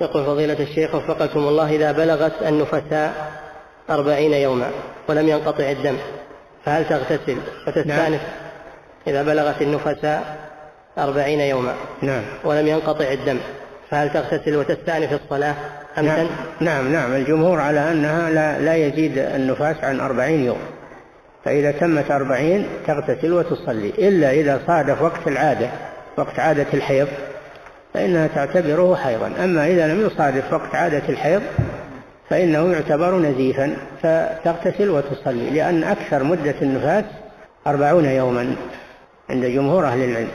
يقول فضيلة الشيخ وفقكم الله إذا بلغت النفساء أربعين يوما ولم ينقطع الدم فهل تغتسل؟ وتستأنف نعم. إذا بلغت النفساء أربعين يوما نعم. ولم ينقطع الدم فهل تغتسل وتستأنف الصلاة أم نعم. نعم نعم. الجمهور على أنها لا, لا يزيد النفاس عن أربعين يوم فإذا تمت أربعين تغتسل وتصلي إلا إذا صادف وقت العادة وقت عادة الحيض فإنها تعتبره حيضا. أما إذا لم يصادف وقت عادة الحيض فإنه يعتبر نزيفا فتغتسل وتصلي لأن أكثر مدة النفاس أربعون يوما عند جمهور أهل العلم.